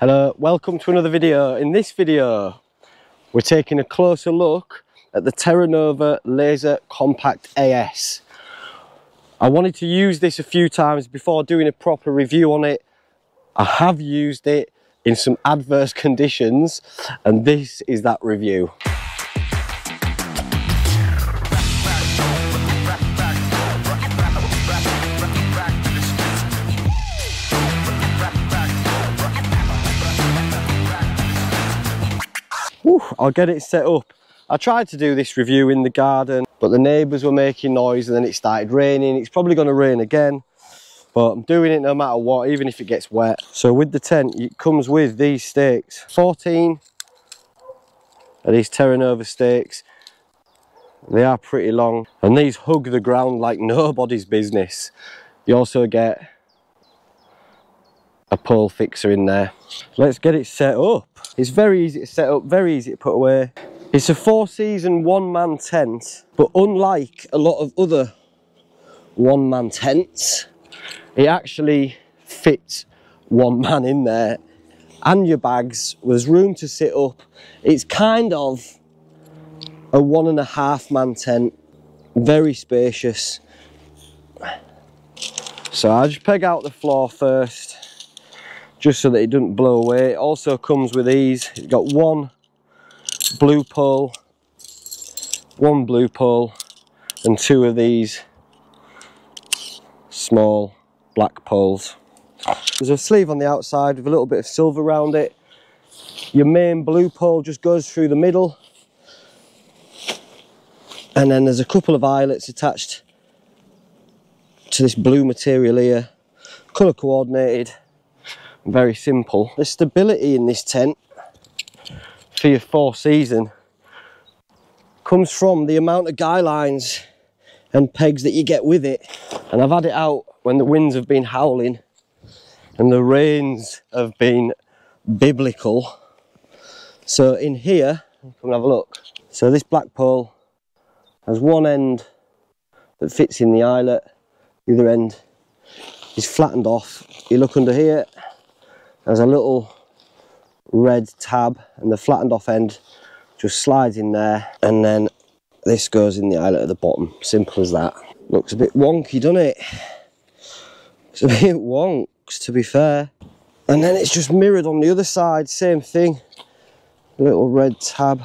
Hello, welcome to another video. In this video, we're taking a closer look at the Terra Nova Laser Compact AS. I wanted to use this a few times before doing a proper review on it. I have used it in some adverse conditions and this is that review. I'll get it set up. I tried to do this review in the garden, but the neighbours were making noise and then it started raining. It's probably going to rain again, but I'm doing it no matter what, even if it gets wet. So with the tent, it comes with these stakes. 14 of these Terra Nova stakes. They are pretty long and these hug the ground like nobody's business. You also get a pole fixer in there. Let's get it set up. It's very easy to set up, very easy to put away. It's a four season one man tent, but unlike a lot of other one man tents, it actually fits one man in there and your bags. There's room to sit up. It's kind of a one and a half man tent, very spacious. So I'll just peg out the floor first just so that it doesn't blow away. It also comes with these. It's got one blue pole, one blue pole, and two of these small black poles. There's a sleeve on the outside with a little bit of silver around it. Your main blue pole just goes through the middle. And then there's a couple of eyelets attached to this blue material here, colour coordinated very simple. The stability in this tent for your four season comes from the amount of guy lines and pegs that you get with it. And I've had it out when the winds have been howling and the rains have been biblical. So in here, come and have a look. So this black pole has one end that fits in the eyelet, the other end is flattened off. You look under here, there's a little red tab and the flattened off end just slides in there and then this goes in the eyelet at the bottom. Simple as that. Looks a bit wonky doesn't it? It's a bit wonks to be fair. And then it's just mirrored on the other side same thing. Little red tab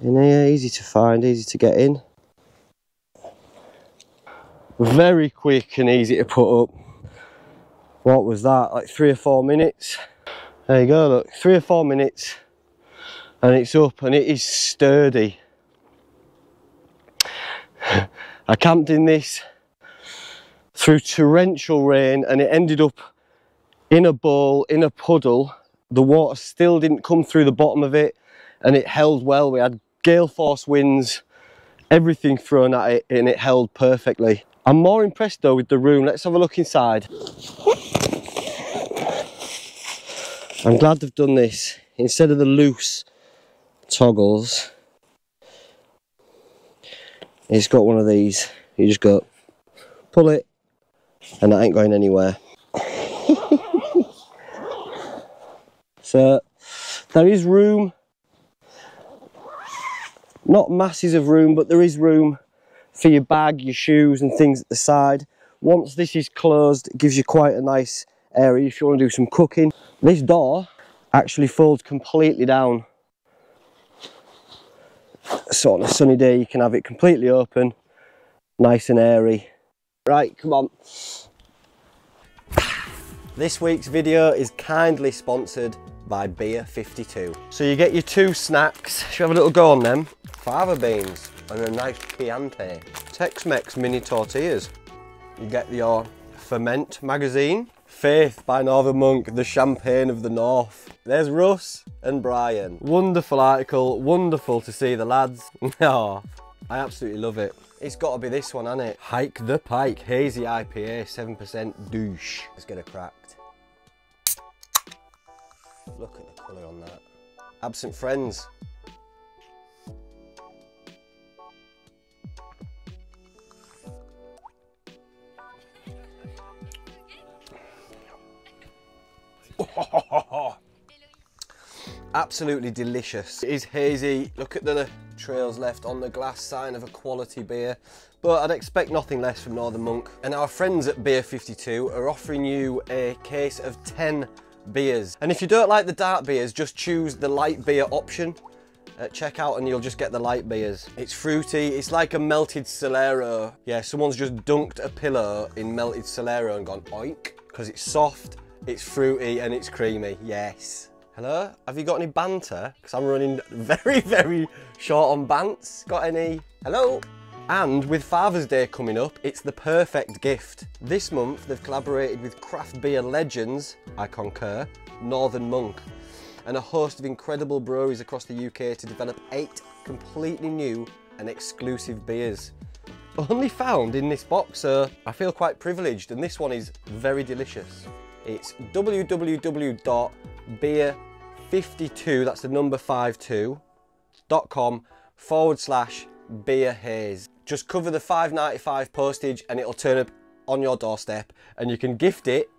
in here easy to find easy to get in. Very quick and easy to put up what was that? Like three or four minutes? There you go look. Three or four minutes. And it's up and it is sturdy. I camped in this through torrential rain and it ended up in a bowl in a puddle. The water still didn't come through the bottom of it and it held well. We had gale force winds everything thrown at it and it held perfectly I'm more impressed though with the room let's have a look inside I'm glad they've done this. Instead of the loose toggles, it's got one of these. You just go, pull it, and that ain't going anywhere. so, there is room. Not masses of room, but there is room for your bag, your shoes and things at the side. Once this is closed, it gives you quite a nice area if you want to do some cooking. This door actually folds completely down. So on a sunny day you can have it completely open, nice and airy. Right, come on. This week's video is kindly sponsored by Beer 52. So you get your two snacks, should have a little go on them. Fava beans and a nice Chianti. Tex-Mex mini tortillas. You get your Ferment magazine, Faith by Northern Monk, the champagne of the north. There's Russ and Brian. Wonderful article, wonderful to see the lads. oh, I absolutely love it. It's got to be this one, hasn't it? Hike the Pike, hazy IPA, 7% douche. Let's get it cracked. Look at the colour on that. Absent friends. absolutely delicious. It is hazy. Look at the trails left on the glass, sign of a quality beer. But I'd expect nothing less from Northern Monk. And our friends at Beer 52 are offering you a case of 10 beers. And if you don't like the dark beers, just choose the light beer option at checkout and you'll just get the light beers. It's fruity, it's like a melted Solero. Yeah, someone's just dunked a pillow in melted Solero and gone oink, because it's soft, it's fruity and it's creamy, yes. Hello, have you got any banter? Because I'm running very, very short on bants. Got any? Hello? And with Father's Day coming up, it's the perfect gift. This month, they've collaborated with craft beer legends, I concur, Northern Monk, and a host of incredible breweries across the UK to develop eight completely new and exclusive beers. Only found in this box, so I feel quite privileged, and this one is very delicious. It's www.beer52, that's the number 52, dot com forward slash beer haze. Just cover the 5.95 postage and it'll turn up on your doorstep and you can gift it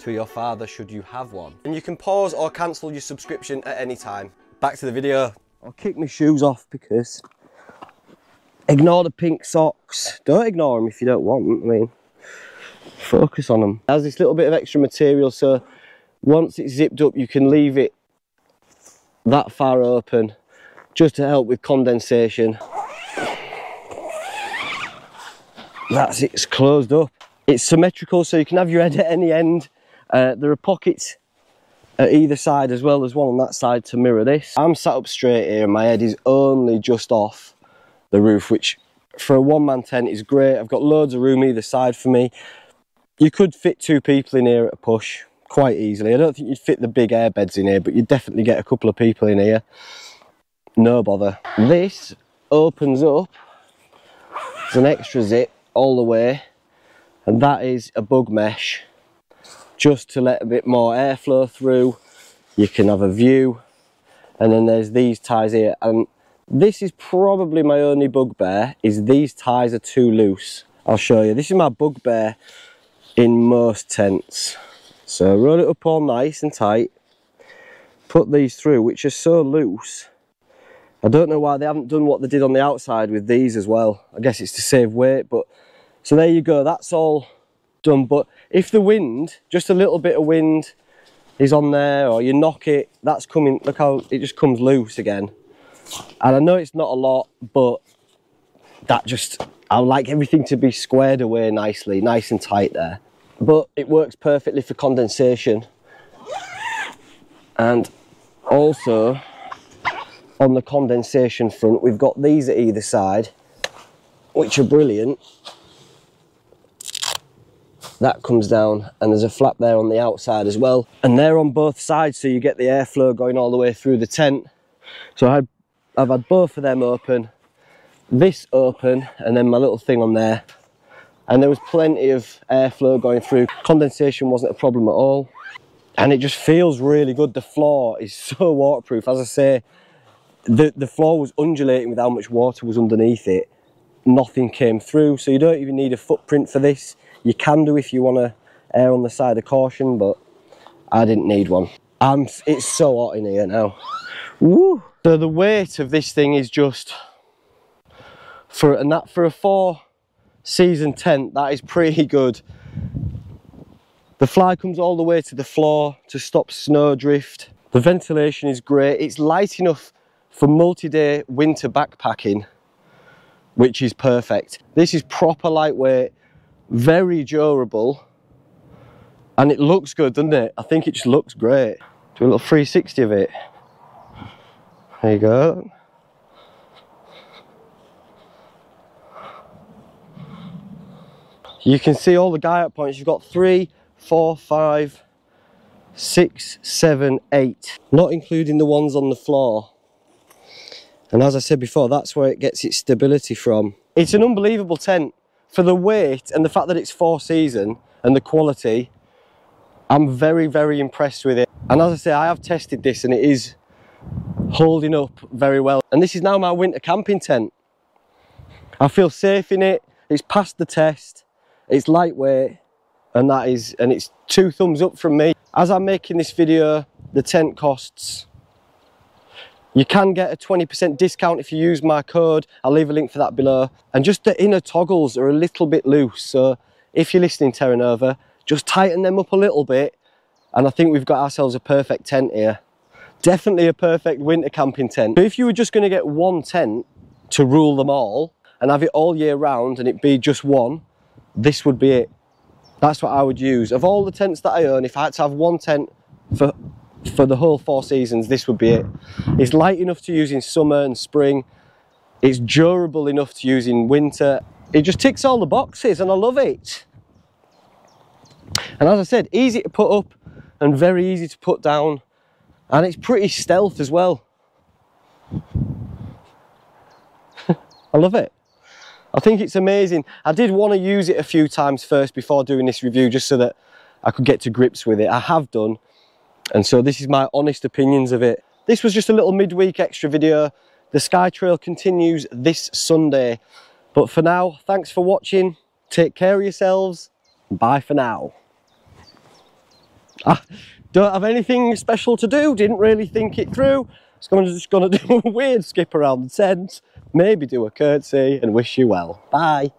to your father should you have one. And you can pause or cancel your subscription at any time. Back to the video. I'll kick my shoes off because ignore the pink socks. Don't ignore them if you don't want, them. I mean, focus on them. It has this little bit of extra material so once it's zipped up you can leave it that far open just to help with condensation that's it's closed up. It's symmetrical so you can have your head at any end. Uh, there are pockets at either side as well. There's one on that side to mirror this. I'm sat up straight here and my head is only just off the roof, which for a one-man tent is great. I've got loads of room either side for me. You could fit two people in here at a push quite easily. I don't think you'd fit the big air beds in here, but you'd definitely get a couple of people in here. No bother. This opens up. There's an extra zip all the way. And that is a bug mesh. Just to let a bit more airflow through you can have a view. And then there's these ties here. And this is probably my only bugbear is these ties are too loose. I'll show you. This is my bugbear in most tents. So roll it up all nice and tight. Put these through which are so loose. I don't know why they haven't done what they did on the outside with these as well. I guess it's to save weight but so there you go, that's all done. But if the wind, just a little bit of wind is on there or you knock it, that's coming, look how it just comes loose again. And I know it's not a lot, but that just, I like everything to be squared away nicely, nice and tight there. But it works perfectly for condensation. And also on the condensation front, we've got these at either side, which are brilliant that comes down and there's a flap there on the outside as well. And they're on both sides so you get the airflow going all the way through the tent. So I I've had both of them open this open and then my little thing on there. And there was plenty of airflow going through. Condensation wasn't a problem at all. And it just feels really good. The floor is so waterproof. As I say the the floor was undulating with how much water was underneath it. Nothing came through. So you don't even need a footprint for this you can do if you want to err on the side of caution, but I didn't need one. It's so hot in here now. Woo! So the weight of this thing is just, for and that for a four season tent, that is pretty good. The fly comes all the way to the floor to stop snow drift. The ventilation is great. It's light enough for multi-day winter backpacking, which is perfect. This is proper lightweight very durable and it looks good doesn't it? I think it just looks great. Do a little 360 of it. There you go. You can see all the guy up points. You've got three four five six seven eight. Not including the ones on the floor. And as i said before that's where it gets its stability from. It's an unbelievable tent for the weight and the fact that it's four season and the quality, I'm very, very impressed with it. And as I say, I have tested this and it is holding up very well. And this is now my winter camping tent. I feel safe in it. It's passed the test. It's lightweight and that is, and it's two thumbs up from me. As I'm making this video, the tent costs You can get a 20% discount if you use my code. I'll leave a link for that below. And just the inner toggles are a little bit loose. So if you're listening Terra Nova, just tighten them up a little bit. And I think we've got ourselves a perfect tent here. Definitely a perfect winter camping tent. But if you were just gonna get one tent to rule them all and have it all year round and it be just one, this would be it. That's what I would use. Of all the tents that I own, if I had to have one tent for for the whole four seasons, this would be it. It's light enough to use in summer and spring. It's durable enough to use in winter. It just ticks all the boxes and I love it. And as I said, easy to put up and very easy to put down. And it's pretty stealth as well. I love it. I think it's amazing. I did want to use it a few times first before doing this review just so that I could get to grips with it. I have done and so this is my honest opinions of it. This was just a little midweek extra video. The Skye Trail continues this Sunday. But for now, thanks for watching. Take care of yourselves. Bye for now. I don't have anything special to do. Didn't really think it through. I'm just going to do a weird skip around the tent. Maybe do a curtsy and wish you well. Bye.